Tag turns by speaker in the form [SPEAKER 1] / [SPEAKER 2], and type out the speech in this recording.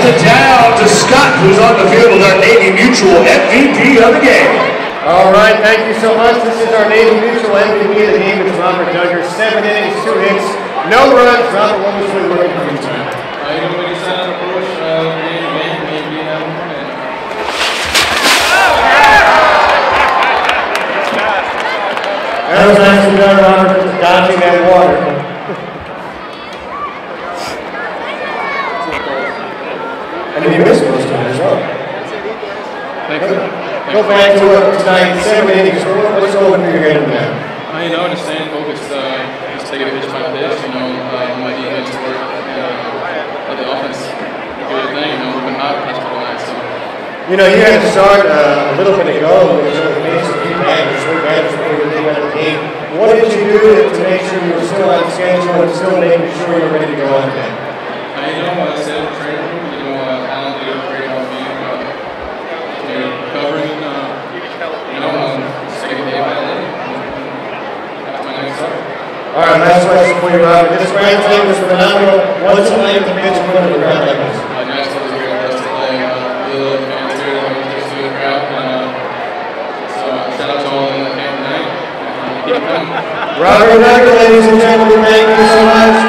[SPEAKER 1] pass it down to Scott, who's on the field with our Navy Mutual MVP of the game.
[SPEAKER 2] All right, thank you so much. This is our Navy Mutual MVP of the game. It's Robert Dugger. Seven innings, two hits, no runs. Robert, what was really working for you tonight?
[SPEAKER 3] Uh, you know, when you set an approach, a man, maybe have one.
[SPEAKER 2] That was nicely done, Robert, just dodging that And then you missed most of it as well.
[SPEAKER 3] Thank you.
[SPEAKER 2] Go back to it tonight, seven innings. What's going through your head now?
[SPEAKER 3] You know, just staying focused, uh, just take it pitch by pitch, you know, uh, my defense work, and uh, let the offense do their thing, you know, we've been hot past couple nights, so.
[SPEAKER 2] You know, you had to start uh, a little bit ago with some amazing feedback and some batters before you came out of the game. What did you do to, make sure you were still on schedule and still making sure you were ready to go on today?
[SPEAKER 3] You know, uh, set up training room, you know, uh, Alan did a great job of being, uh, you know, covering, uh, you know, um, just taking day by day. That's my next start.
[SPEAKER 2] All right, last question for you, Robert. This ground team was phenomenal. What's it like to pitch in front of a crowd like this?
[SPEAKER 3] Uh, next is here for us to play, uh, really love the fans here, that we just do the crowd, uh, so, uh, shout out to all in the tonight.
[SPEAKER 2] Robert Dugger, ladies and gentlemen, thank you so much.